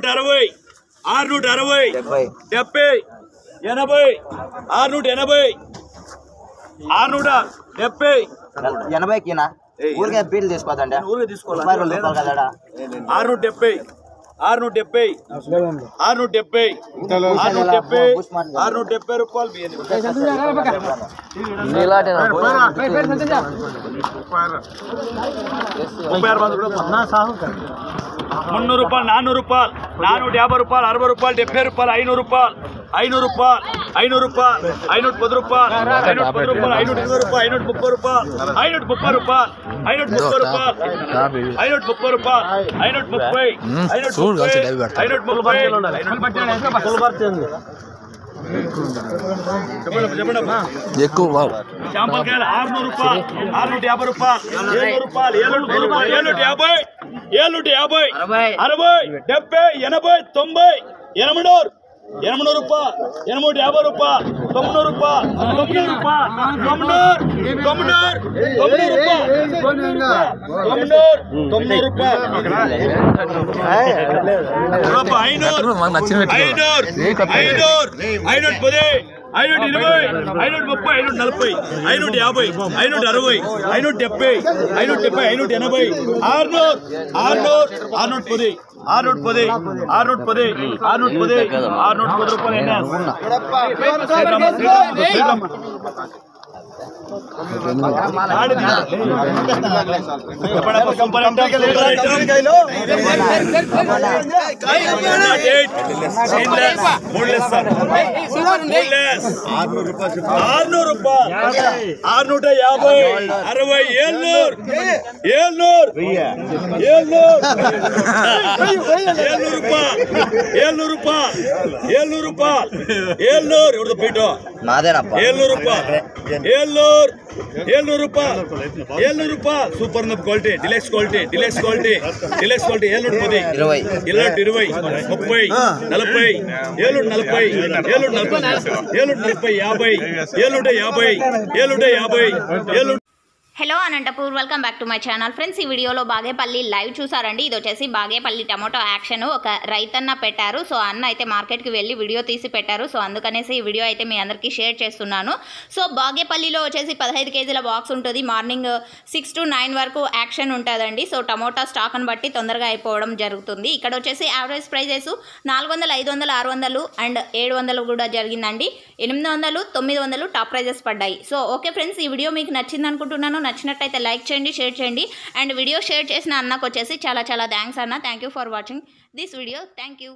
నూట అరవై ఆరు నూట అరవై డెబ్బై ఎనభై ఆరు నూట ఎనభై ఆరు నూట డెబ్బై ఎనభైకినా ఊరికే బీలు తీసుకోదండి. ఊరికే తీసుకోవాలా? ఆరు నూట డెబ్బై ఆరు నూట డెబ్బై ఆరు నూట డెబ్బై ఆరు నూట డెబ్బై ఆరు నూట డెబ్బై రూపాయలు. ముప్పై ఆరు. వందలు మున్నూరు రూపాయలు నాన్నూరు రూపాయలు నానూట యాభై రూపాయలు అరవై రూపాయలు డెబ్బై రూపాయలు ఐనూరు రూపాయలు ఐనూరు రూపాయలు ఐనూరు రూపాయలు ఐనూట పది రూపాయలు ఐనూట పది రూపాయలు ఐనూట ఇరవై రూపాయలు ఐనూట ముప్పై రూపాయలు ఐనూట ముప్పై రూపాయలు ఐనూట ముప్పై రూపాయలు ఐనూట ముప్పై రూపాయలు ఐనూట ముప్పై ఐనూట ముప్పై ఐనూట ముప్పై ఎక్కువ ఏళ్ళు యాభై రూపాయలు ఏడు రూపాయలు ఏడు రూపాయలు ఏడు యాభై ఏడు యాభై అరవై. డెబ్బై ఎనభై తొంభై ఎనభై ఎనమనూరు రూపాయలు ఎనమూట యాభై రూపాయలు తొమ్మిది రూపాయలు తొమ్మిది రూపాయలు తొమ్మిది తొమ్మిది తొమ్మిది రూపాయలు తొమ్మిది తొమ్మిది రూపాయలు రూపాయి ఐనూరు ఐనూరు ఐనూరు ఐనూరు పది ఐనూట ఇరవై ఐనూట ముప్పై ఐనూట నలభై ఐనూట యాభై ఐనూట అరవై ఐనూట డెబ్బై ఐనూట డెబ్బై ఐనూట ఎనభై ఆరునూరు ఆరునూరు ఆరునూట పది ఆరునూట పది ఆరునూట పది ఆరునూట పది ఆరునూట పది రూపాయలు అయినా. రూపాయలు ఆరునూట యాభై అరవై ఏళ్ళూరు ఏళ్ళూరు ఏళ్ళూరు ఏళ్ళూరు ఏళ్ళూరు ఏళ్ళూరు ఏళ్ళూరు ఇవ్వదు పీఠం ఏళ్ళూరు ఏళ్ళూరు ಏಳ್ನೂರು ರೂಪಾಯಿ ಏಳ್ನೂರು ಏಳ್ನೂರು ರೂಪಾಯಿ ಏಳ್ನೂರು ರೂಪಾಯಿ super ನಬ್ quality deluxe quality deluxe quality deluxe quality ಏಳ್ನೂರು ಪದಿ ఇరవై ఏళ్ళూట ఇరవై ముప్పై నలభై ఏళ్ళూట నలభై ఏళ్ళూట నలభై ఏళ్ళూట నలభై యాభై ఏళ్ళూట యాభై ఏళ్ళూట యాభై ఏళ్ళూట hello Anantapur welcome back to my channel. Friends ఈ వీడియోలో బాగేపల్లి లైవ్ చూసారండి. ఇది వచ్చేసి బాగేపల్లి టమాటో యాక్షన్. ఒక రైతన్న పెట్టారు. సో అన్న అయితే మార్కెట్కి వెళ్ళి వీడియో తీసి పెట్టారు. సో అందుకనేసి ఈ వీడియో అయితే మీ అందరికీ షేర్ చేస్తున్నాను. సో బాగేపల్లిలో వచ్చేసి పదహైదు కేజీల బాక్స్ ఉంటుంది. మార్నింగ్ సిక్స్ టు నైన్ వరకు యాక్షన్ ఉంటుందండి. సో టమోటా స్టాక్ని బట్టి తొందరగా అయిపోవడం జరుగుతుంది. ఇక్కడ వచ్చేసి యావరేజ్ ప్రైజెస్ నాలుగు వందలు ఐదు వందలు ఆరు వందలు అండ్ ఏడు వందలు కూడా జరిగిందండి. ఎనిమిది వందలు తొమ్మిది వందలు టాప్ ప్రైజెస్ పడ్డాయి. సో ఓకే ఫ్రెండ్స్ ఈ వీడియో మీకు నచ్చింది అనుకుంటున్నాను నచ్చినట్టయితే లైక్ చేయండి షేర్ చేయండి. అండ్ వీడియో షేర్ చేసిన అన్నకు వచ్చేసి చాలా చాలా థ్యాంక్స్ అన్న. Thank you for watching this video thank you